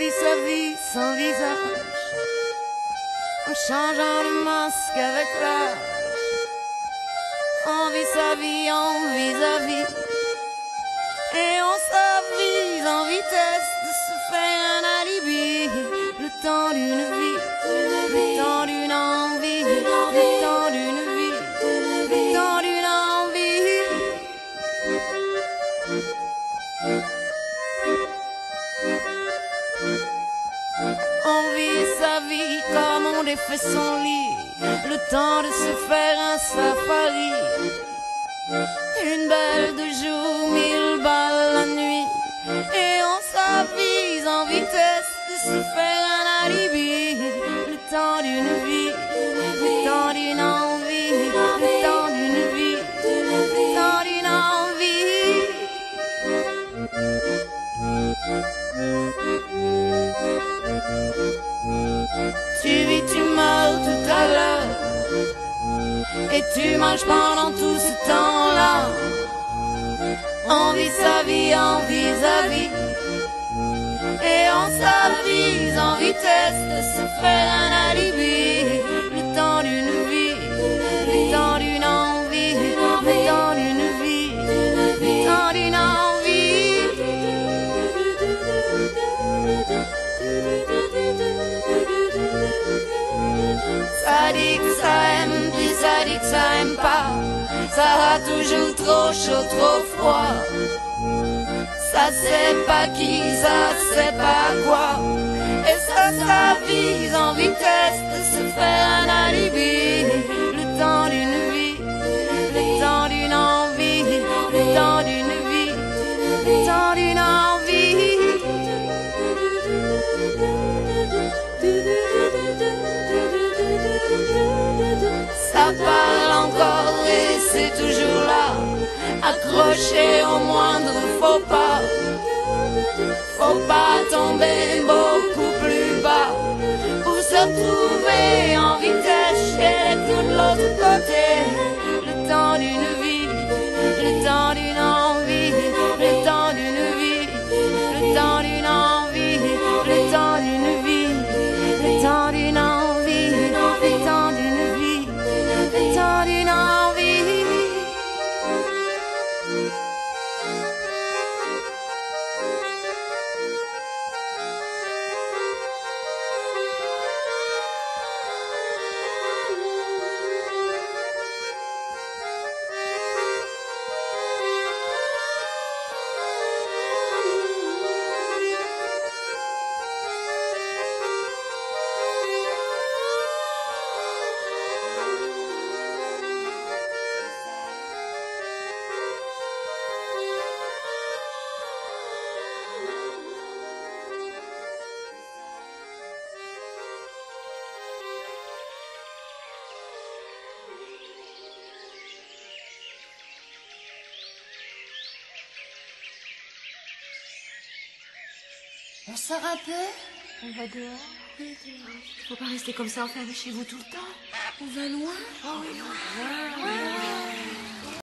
vit sa vie sans visage, en changeant de masque avec l'âge. On vit sa vie en vis-à-vis, et on s'avise en vitesse défait son lit, le temps de se faire un safari. Une belle de jour, mille balles la nuit, et on s'avise en vitesse de se faire un alibi. Le temps d'une vie, le temps d'une envie, le temps d'une vie, le temps d'une envie. Tu vis, tu meurs tout à l'heure. Et tu manges pendant tout ce temps-là. On vit sa vie en vis-à-vis. Et on s'avise en vitesse de se faire un alibi. Ça dit que ça aime, puis ça dit que ça aime pas. Ça a toujours trop chaud, trop froid. Ça sait pas qui, ça sait pas quoi. Et ça s'avise en vitesse de se faire un alibi. Le temps d'une vie, le temps d'une envie, le temps d'une vie, le temps d'une envie. Toujours là, accroché au moindre faux pas. Faut pas tomber beaucoup plus bas pour se retrouver On sort un peu? On va dehors Faut pas rester comme ça enfermé chez vous tout le temps. On va loin? Oh oui, loin.